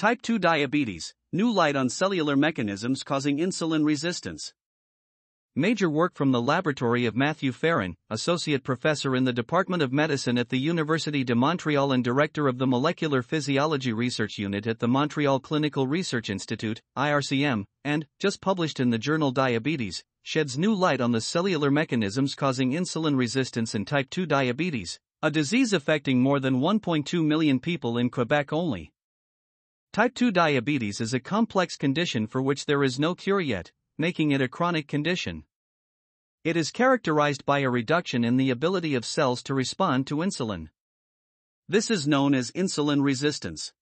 Type 2 diabetes, new light on cellular mechanisms causing insulin resistance. Major work from the laboratory of Matthew Ferron, Associate Professor in the Department of Medicine at the University de Montréal and Director of the Molecular Physiology Research Unit at the Montreal Clinical Research Institute, IRCM, and, just published in the journal Diabetes, sheds new light on the cellular mechanisms causing insulin resistance in type 2 diabetes, a disease affecting more than 1.2 million people in Quebec only. Type 2 diabetes is a complex condition for which there is no cure yet, making it a chronic condition. It is characterized by a reduction in the ability of cells to respond to insulin. This is known as insulin resistance.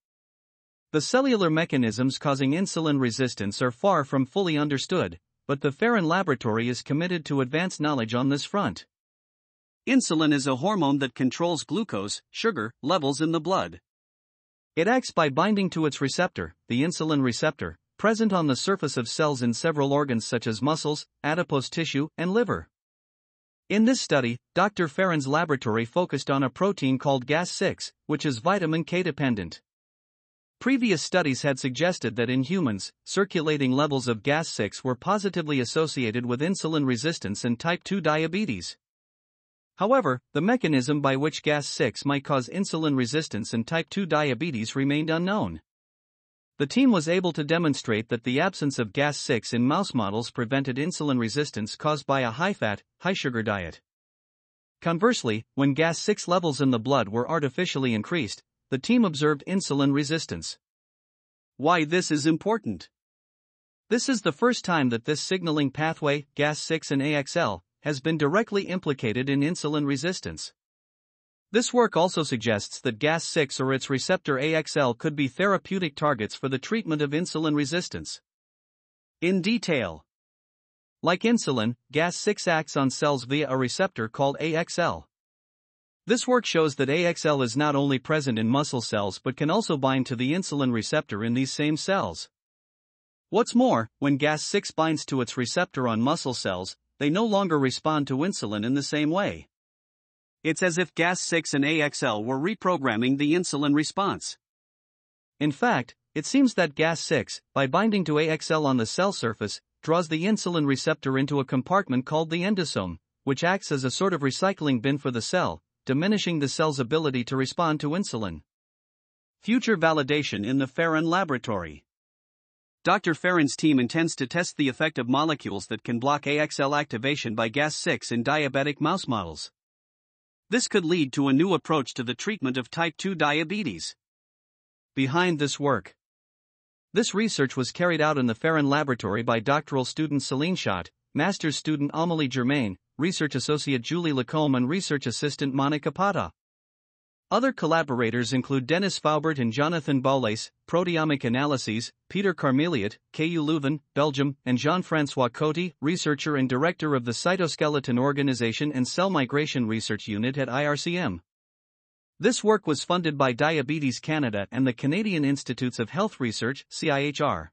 The cellular mechanisms causing insulin resistance are far from fully understood, but the Ferron Laboratory is committed to advance knowledge on this front. Insulin is a hormone that controls glucose, sugar, levels in the blood. It acts by binding to its receptor, the insulin receptor, present on the surface of cells in several organs such as muscles, adipose tissue, and liver. In this study, Dr. Ferron's laboratory focused on a protein called GAS6, which is vitamin K dependent. Previous studies had suggested that in humans, circulating levels of GAS6 were positively associated with insulin resistance and type 2 diabetes. However, the mechanism by which GAS6 might cause insulin resistance and type 2 diabetes remained unknown. The team was able to demonstrate that the absence of GAS6 in mouse models prevented insulin resistance caused by a high fat, high sugar diet. Conversely, when GAS6 levels in the blood were artificially increased, the team observed insulin resistance. Why this is important? This is the first time that this signaling pathway, GAS6 and AXL, has been directly implicated in insulin resistance. This work also suggests that GAS6 or its receptor AXL could be therapeutic targets for the treatment of insulin resistance. In detail, like insulin, GAS6 acts on cells via a receptor called AXL. This work shows that AXL is not only present in muscle cells but can also bind to the insulin receptor in these same cells. What's more, when GAS6 binds to its receptor on muscle cells, they no longer respond to insulin in the same way. It's as if GAS6 and AXL were reprogramming the insulin response. In fact, it seems that GAS6, by binding to AXL on the cell surface, draws the insulin receptor into a compartment called the endosome, which acts as a sort of recycling bin for the cell, diminishing the cell's ability to respond to insulin. Future validation in the Ferron laboratory. Dr. Ferron's team intends to test the effect of molecules that can block AXL activation by GAS6 in diabetic mouse models. This could lead to a new approach to the treatment of type 2 diabetes. Behind this work, this research was carried out in the Ferron Laboratory by doctoral student Celine Schott, master's student Amelie Germain, research associate Julie Lacombe, and research assistant Monica Pata. Other collaborators include Dennis Faubert and Jonathan Boulais, Proteomic Analyses, Peter Carmeliet, KU Leuven, Belgium, and Jean-François Côté, researcher and director of the Cytoskeleton Organization and Cell Migration Research Unit at IRCM. This work was funded by Diabetes Canada and the Canadian Institutes of Health Research, CIHR.